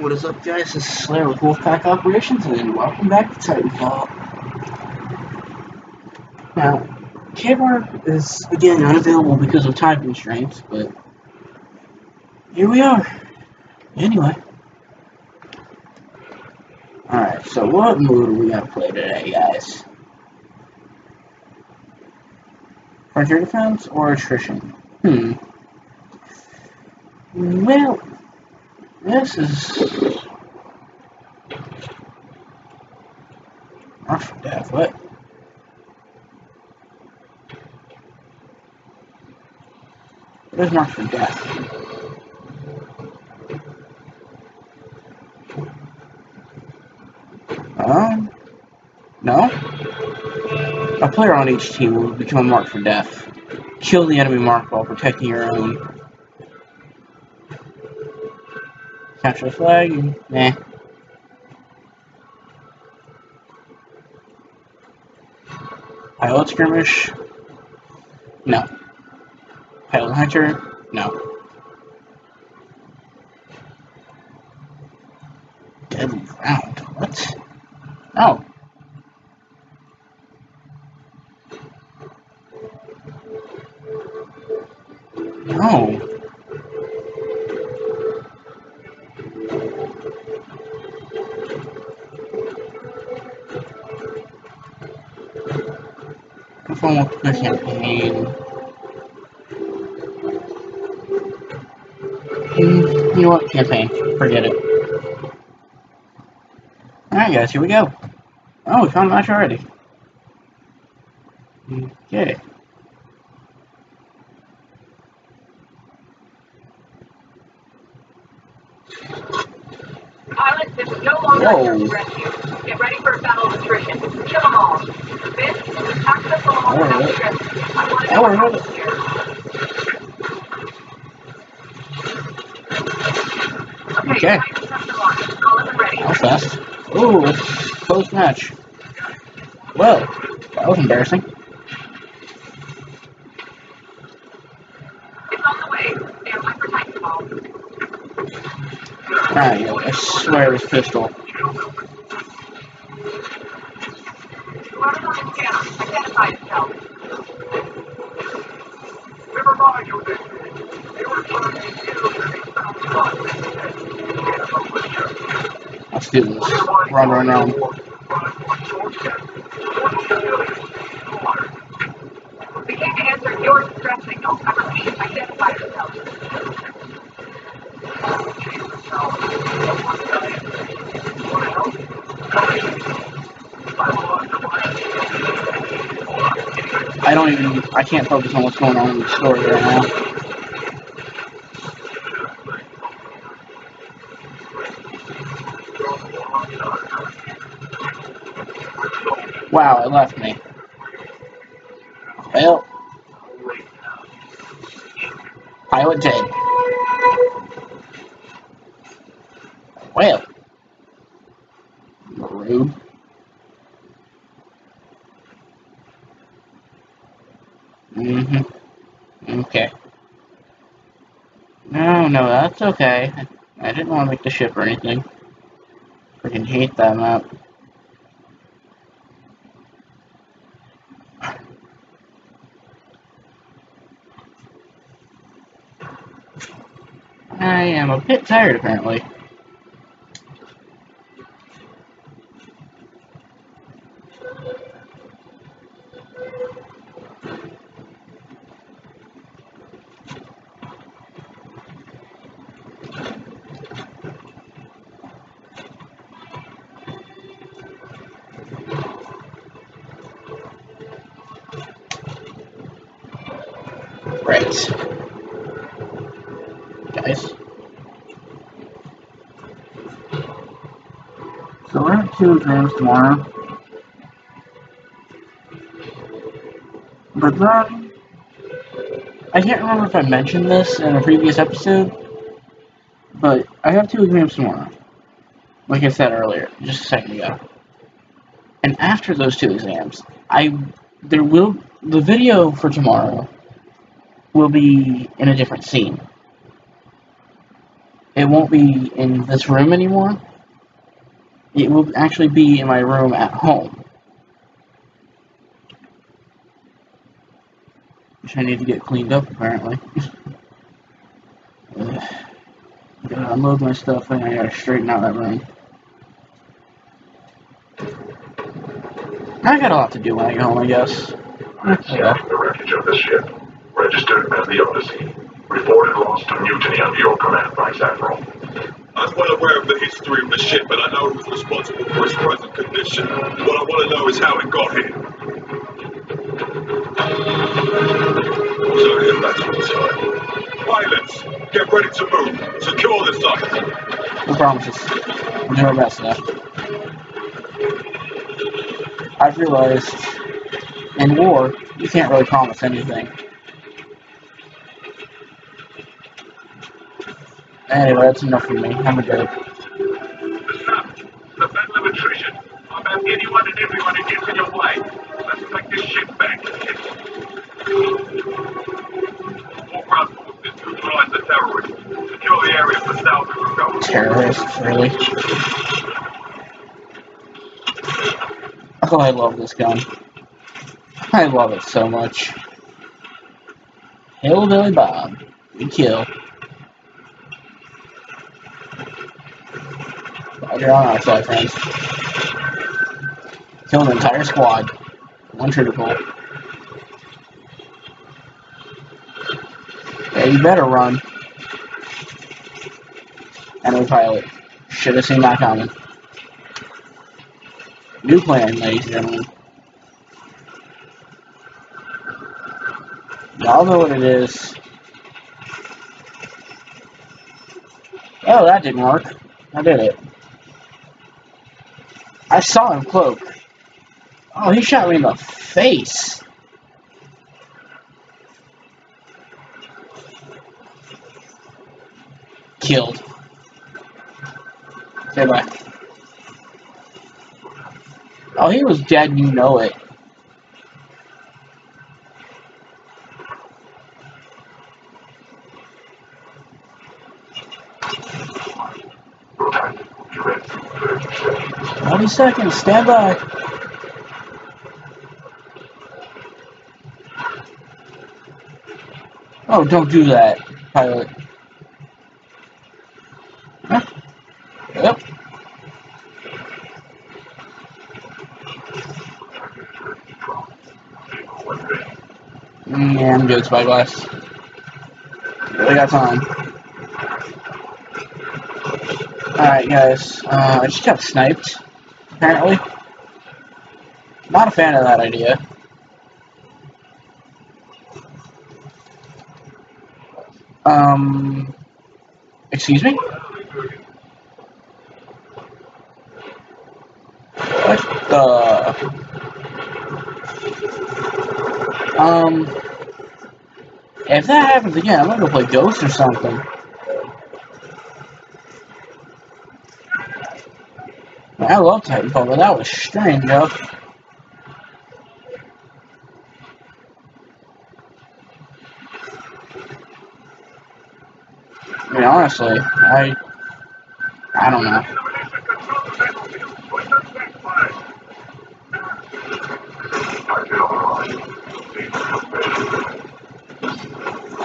What is up, guys? This is Slayer with Wolfpack Operations, and welcome back to Titanfall. Now, K-Bar is, again, unavailable because of time constraints, but here we are. Anyway. Alright, so what mode are we gonna play today, guys? Frontier Defense or Attrition? Hmm. Well, this is... Mark for death, what? What is mark for death? Um, no? A player on each team will become marked for death. Kill the enemy mark while protecting your own. Capture the flag? Nah. Pilot skirmish? No. Pilot hunter? No. Deadly ground? What? No. Perform multiple campaign. Mm, you know what? Campaign. Forget it. Alright guys, here we go. Oh, we found a match already. Okay. Pilot, this is no longer Whoa. a search and rescue. Get ready for a battle of attrition. Kill them all. Vince, attack the missile on Alright. the ship. I want to know Alright. what happens here. Okay, Okay. time to test the launch. Call it ready. That was fast. Ooh, it's close match. Well, that was embarrassing. It's on the way. Stand by for Titanfall. Alright, yo, I swear this pistol. Let's do this. Run, run, run. I don't even, I can't focus on what's going on in the story right now. Wow, it left me. Well, pilot dead. Well, rude. Mm-hmm. Okay. No, that's okay. I didn't want to make the ship or anything. Freaking hate that map. I am a bit tired, apparently. Guys. So we're have two exams tomorrow. But then, I can't remember if I mentioned this in a previous episode, but I have two exams tomorrow. Like I said earlier, just a second ago. And after those two exams, I there will the video for tomorrow will be in a different scene. it won't be in this room anymore. It will actually be in my room at home. Which I need to get cleaned up, apparently. Gotta unload my stuff and I gotta straighten out that room. I got a lot to do when I get home, I guess. Yeah. The wreckage of the ship, registered as the Odyssey, reported loss to mutiny under your command, Vice Admiral. I'm well aware of the history of the ship, and I know who's responsible for its present condition. What I want to know is how it got here. So head back inside. Pilots, get ready to move. Secure the site. No promises. We'll do our best, though. I've realized in war, you can't really promise anything. Anyway, that's enough for me. I'm a good. The battle of attrition. I'm at anyone and everyone who gets in your way. Let's take this ship back. All ground forces neutralize the terrorists. Secure the area for salvage recovery. Terrorists, really? Oh, I love this gun. I love it so much. Hillbilly Bob. Good kill. Oh, you're on our side, friends. Kill an entire squad. One trigger pull. Yeah, you better run. Enemy pilot. Should have seen that coming. New plan, ladies and gentlemen. Y'all know what it is. Oh, that didn't work. I did it. I saw him cloak. Oh, he shot me in the face. Killed. Okay, bye. Oh, he was dead, you know it. Rotate. Be ready for 30 seconds. 20 stand by. Oh, don't do that, pilot. Huh? Yep. Yeah, I'm good, Spyglass. Really got time. Alright, guys. Uh, I just got sniped, apparently. Not a fan of that idea. Um, excuse me? What the? Um, if that happens again, I'm gonna go play Ghost or something. I love Titanfall, but that was strange, yo. I mean, honestly, I, I don't know.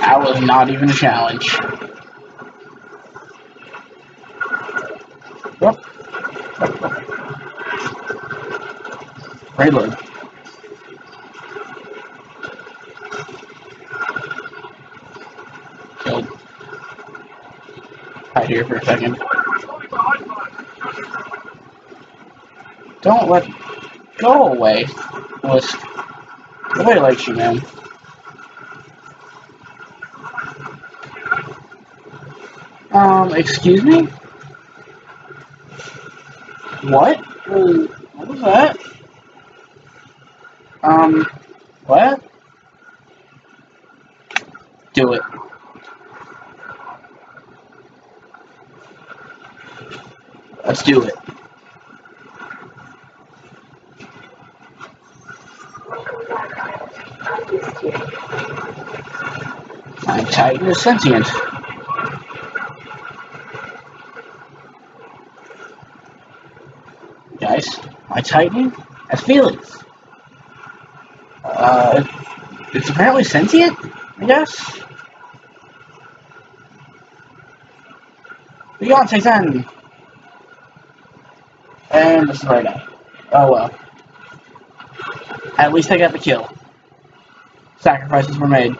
That was not even a challenge. Yep. Reload. Killed. Hide here for a second. Don't let... Go away, Lisk. Nobody likes you, man. Um, excuse me? What? Let's do it. My Titan is sentient. Guys, my Titan has feelings. Uh, it's apparently sentient, I guess. Beyonce 10! in the Florida. Oh well. At least I got the kill. Sacrifices were made.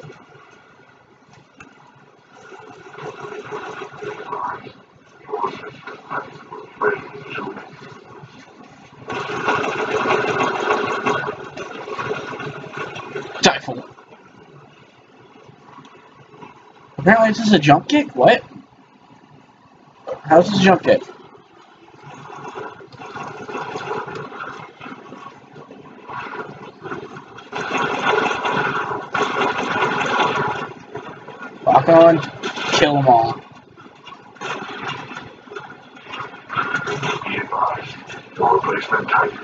Typhoon. Apparently this is a jump kick? What? How's this a jump kick? Kill them all.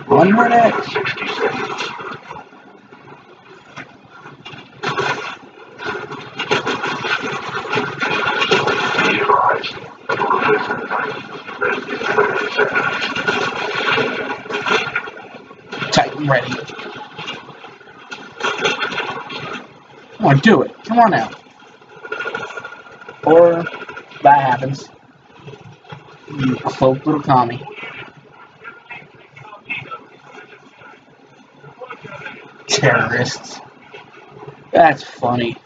One minute. 60 seconds. Titan ready. Come on, do it. Come on now. Or that happens. You cloaked little commie. Terrorists. That's funny.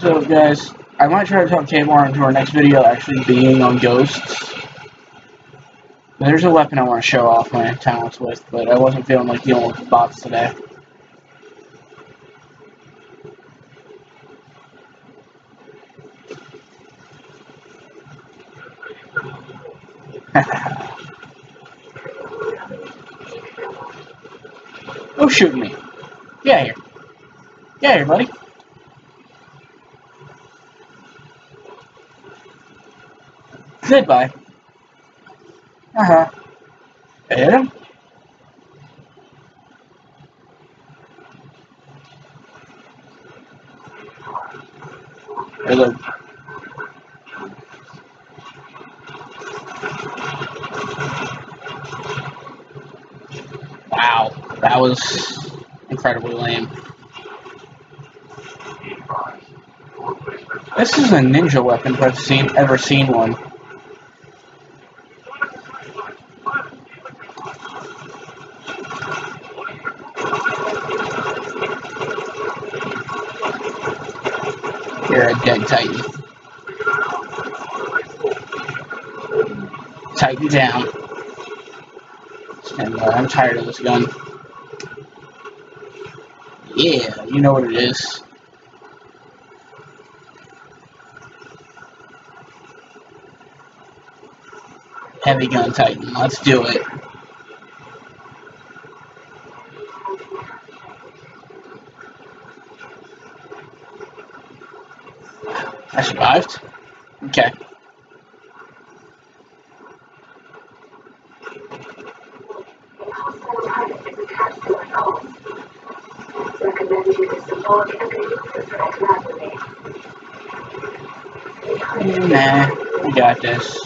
So, guys, I might try to talk Tamar into our next video actually being on ghosts. There's a weapon I want to show off my talents with, but I wasn't feeling like dealing with bots today. oh, shoot me. Get here. Get here, buddy. Goodbye. Uh-huh. Him? Hello. Wow, that was incredibly lame. This is a ninja weapon if I've seen ever seen one. You're a dead Titan. Tighten down. And uh, I'm tired of this gun. Yeah, you know what it is. Heavy gun Titan. Let's do it. I survived. Okay. Nah, we got this.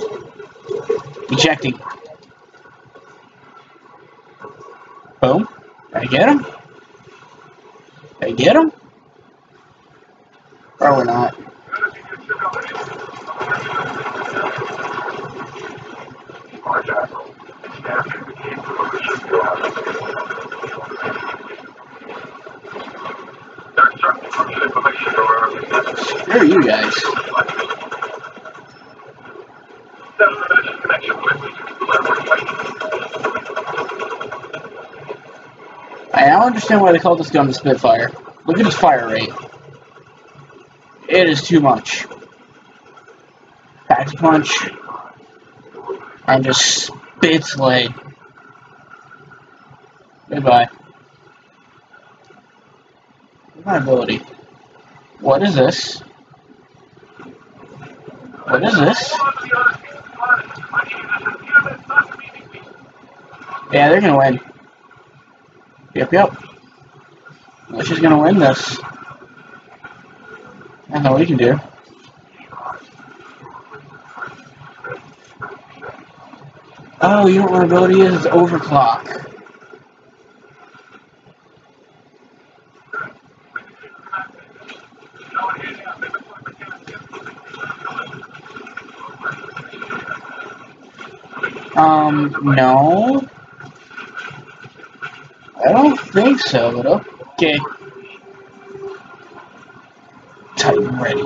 Ejecting. Boom. Did I get him? Did I get him? Probably not. Screw you guys. I now understand why they call this gun the Spitfire. Look at its fire rate. It is too much. Back to punch. And just spits lead. Goodbye. My ability. What is this? What is this? Yeah, they're gonna win. Yep, yep. She's gonna win this. That's all we can do. Oh, you know what ability is? It's overclock. Um, no. I don't think so, but okay. Titan ready.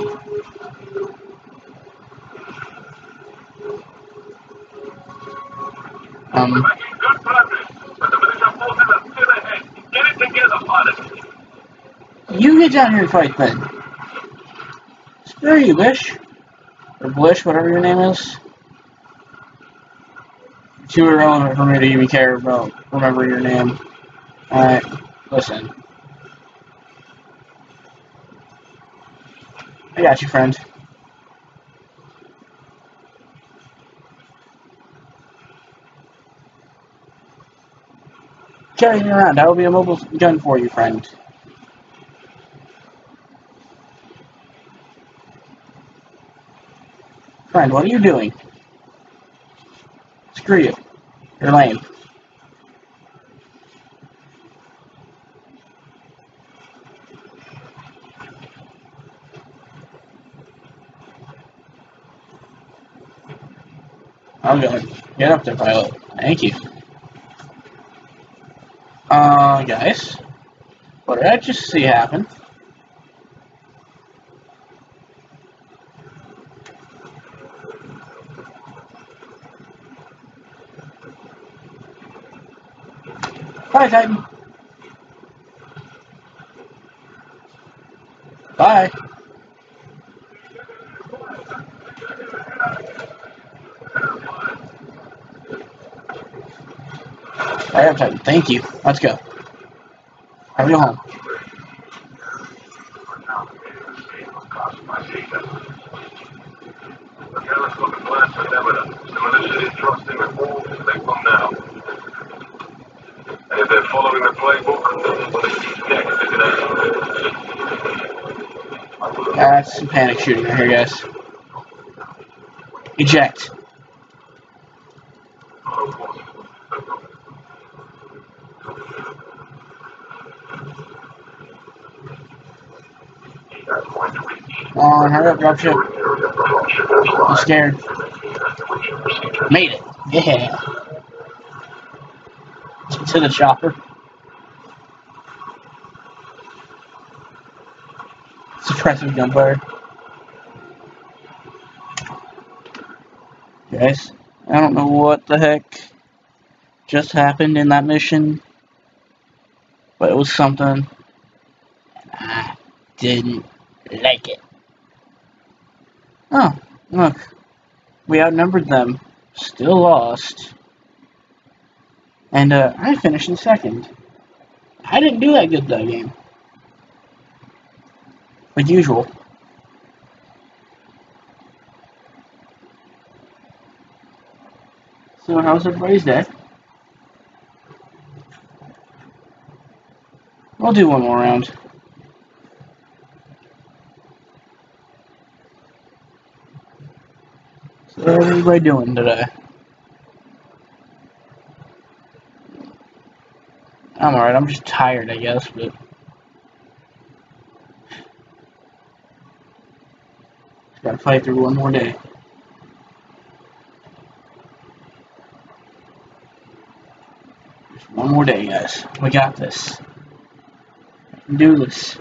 Um, good progress, but the still ahead. Get it together, you get down here and fight then. Screw you, Bish. Or Blish, whatever your name is. Too irrelevant for me to even care about remember your name. Alright, listen. I got you, friend. Carry me around. I will be a mobile gun for you, friend. Friend, what are you doing? Screw you. You're lame. I'm going. Get up there, pilot. Thank you. Uh, guys. What did I just see happen? Bye, Titan. Bye. I have Titan. Thank you. Let's go. Have you home. That's some panic shooting right here, guys. Eject. Come on, hurry up, dropship. I'm scared. Made it. Yeah. To the chopper. Suppressive gunfire. Guys, I don't know what the heck just happened in that mission, but it was something, and I didn't like it. Oh, look. We outnumbered them. Still lost. And, uh, I finished in second. I didn't do that good that game. Like usual. So how's everybody's day? We'll do one more round. So how's everybody doing today? I'm alright, I'm just tired I guess, but just gotta fight through one more day. Just one more day, guys. We got this. We can do this.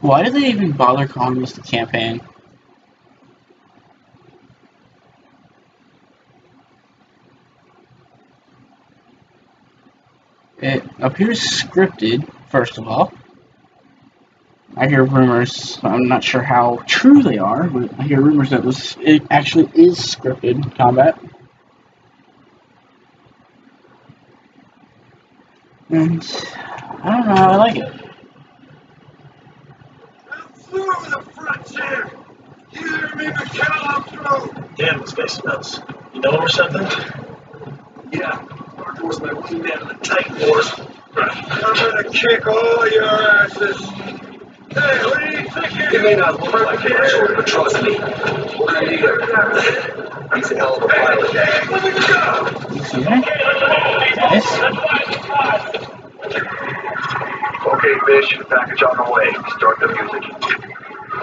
Why did they even bother calling this the campaign? It appears scripted, first of all. I hear rumors. I'm not sure how true they are, but I hear rumors that this it actually is scripted combat. And I don't know how I like it. I'm the frontier! You hear me, McKenna? I'm through! Damn, this guy smells. You know him or something? Yeah, Parker was my wingman in the Titan Wars. I'm gonna kick all your asses! Hey, you may not look like it, but trust me, we're gonna need him. He's a hell of a pilot. Excuse me? Nice. Okay, Fish, package on the way. Start the music.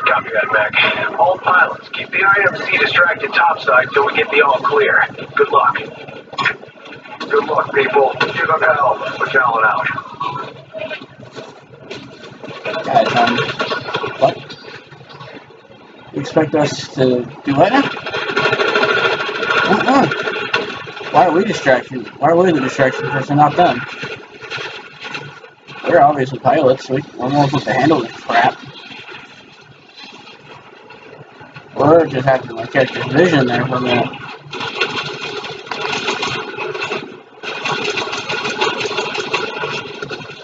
Copy that, Mac. All pilots, keep the IMC distracted topside till we get the all clear. Good luck. Good luck, people. Give them hell. MacAllan out. Guys, um, what? You expect us to do what? Uh-uh. Why are we distraction? Why are we the distraction person, not them? We're obviously pilots. We, we're more supposed to handle this crap. We're just having to catch his vision there for a minute.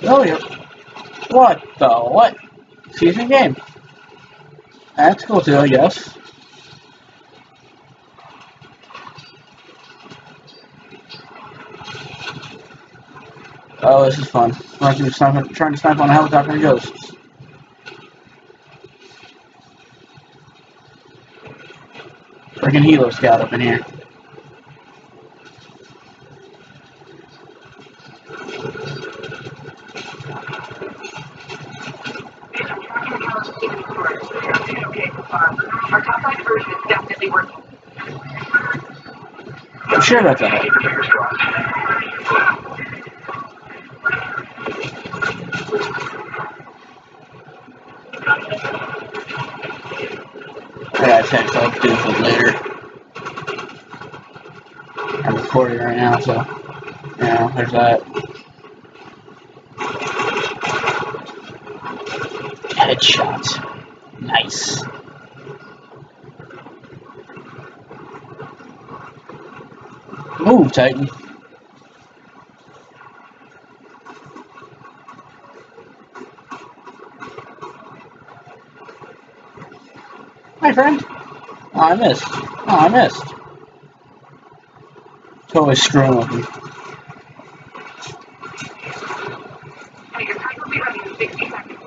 Oh, yeah. What the what? Season game. That's cool too, I guess. Oh, this is fun. We're actually sniping, trying to snipe on a helicopter and ghosts. Freaking Helo Scout up in here. Our top-line version is definitely working. I'm sure about that. Keep your fingers crossed. I gotta text I'll do it later. I'm recording right now, so yeah, there's that. Headshot. Nice. Move, Titan. Hi, friend. Oh, I missed. Oh, I missed. Totally screwing with me. Hey, your time will be ready in 60 seconds.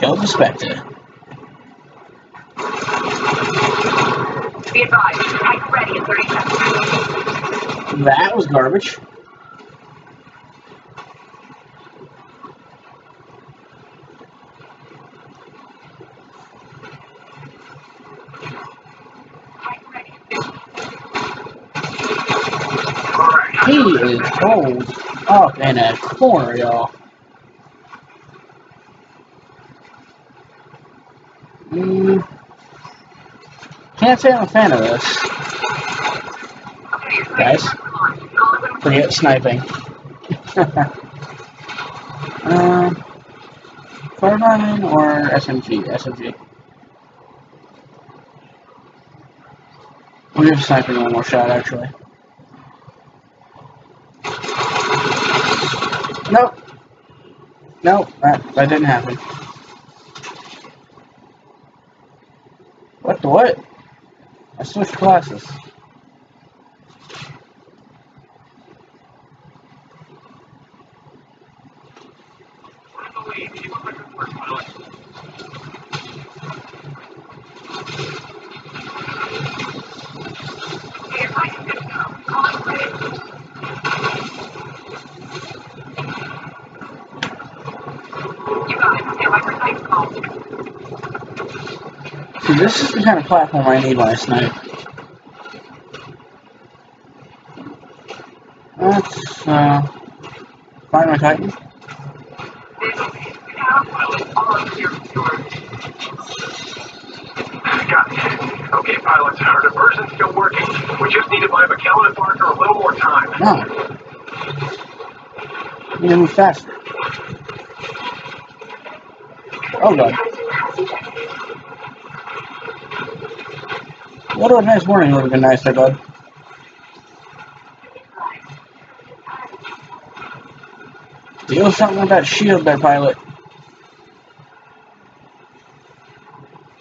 Kill the Spectre. Be advised, time ready in 30 seconds. That was garbage. He is holed up in a corner, y'all. Mm, can't say I'm a fan of this. Guys. Forget sniping. um, carbine or SMG? SMG. We'll give sniping one more shot, actually. Nope. Nope, that, that didn't happen. What the what? I switched classes. Okay, your time is good now. Call it ready. You got it. Stand by for Titanfall. See, this is the kind of platform I need last night. Let's, uh, find my Titan. Got it. Okay, pilots, our diversion's still working. We just need to buy MacAllan and Parker a little more time. No. You need to move faster. Oh god. A nice morning would have been nice bud. Do something with that shield there, pilot.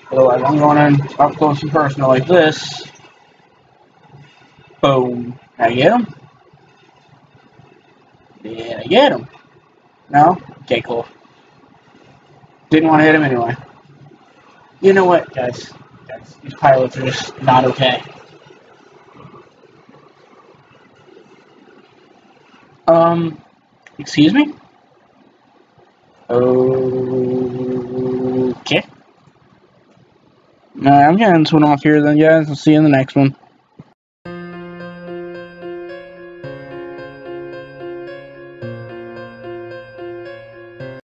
Otherwise, I'm going in up close and personal like this. Boom. Did I get him? Did I get him? No? Okay, cool. Didn't want to hit him anyway. You know what, guys? These pilots are just not okay. Um, excuse me? Okay. Alright, I'm getting this one off here then, guys. I'll see you in the next one.